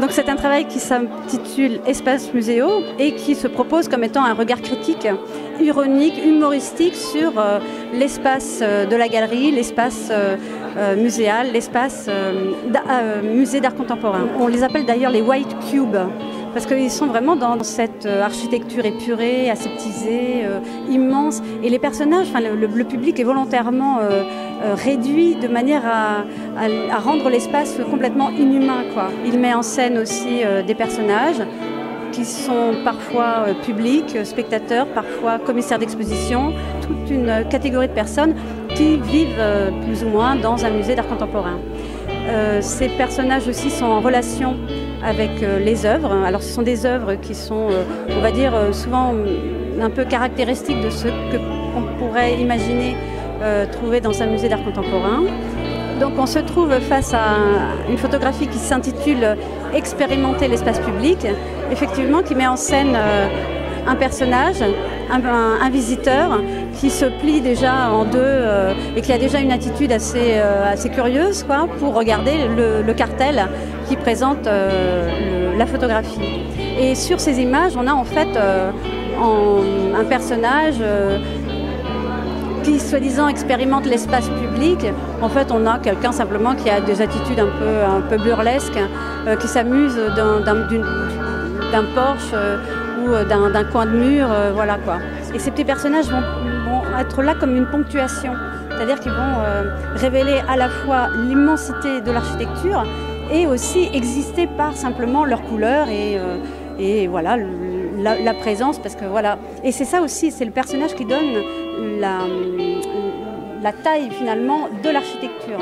Donc c'est un travail qui s'intitule Espace Muséo et qui se propose comme étant un regard critique, ironique, humoristique sur euh, l'espace euh, de la galerie, l'espace euh, muséal, l'espace musée d'art contemporain. On les appelle d'ailleurs les White Cubes parce qu'ils sont vraiment dans cette architecture épurée, aseptisée, immense. Et les personnages, le, public est volontairement réduit de manière à, rendre l'espace complètement inhumain. Quoi. Il met en scène aussi des personnages qui sont parfois euh, publics, euh, spectateurs, parfois commissaires d'exposition, toute une catégorie de personnes qui vivent euh, plus ou moins dans un musée d'art contemporain. ces personnages aussi sont en relation avec les œuvres. Alors ce sont des œuvres qui sont, on va dire, souvent un peu caractéristiques de ce qu'on pourrait imaginer trouver dans un musée d'art contemporain. Donc on se trouve face à une photographie qui s'intitule Expérimenter l'espace public, effectivement qui met en scène euh, un personnage, un, visiteur qui se plie déjà en deux euh, et qui a déjà une attitude assez, euh, assez curieuse quoi, pour regarder le, cartel qui présente la photographie. Et sur ces images, on a en fait un personnage qui soi-disant expérimente l'espace public. En fait, on a quelqu'un simplement qui a des attitudes un peu, burlesques, euh, qui s'amuse d'un Porsche euh, ou euh, d'un coin de mur, voilà quoi. Et ces petits personnages vont, être là comme une ponctuation, c'est-à-dire qu'ils vont révéler à la fois l'immensité de l'architecture et aussi exister par simplement leur couleur et voilà la, présence, parce que voilà. Et c'est ça aussi, c'est le personnage qui donne la, taille finalement de l'architecture.